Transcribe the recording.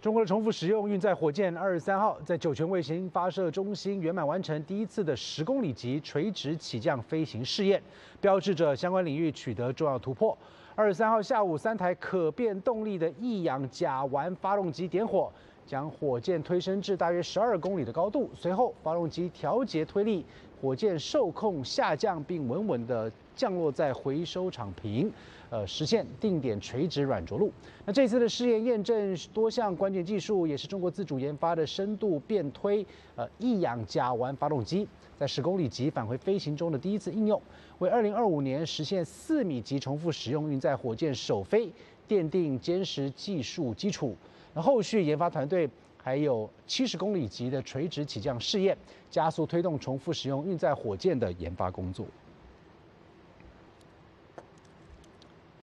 中国的重复使用运载火箭二十三号在酒泉卫星发射中心圆满完成第一次的十公里级垂直起降飞行试验，标志着相关领域取得重要突破。二十三号下午，三台可变动力的异氧甲烷发动机点火，将火箭推升至大约十二公里的高度。随后，发动机调节推力，火箭受控下降，并稳稳地降落在回收场坪，呃，实现定点垂直软着陆。那这次的试验验证多项关键技术，也是中国自主研发的深度变推呃一氧甲烷发动机，在十公里级返回飞行中的第一次应用，为二零二五年实现四米级重复使用运载火箭首飞奠定坚实技术基础。那后续研发团队还有七十公里级的垂直起降试验，加速推动重复使用运载火箭的研发工作。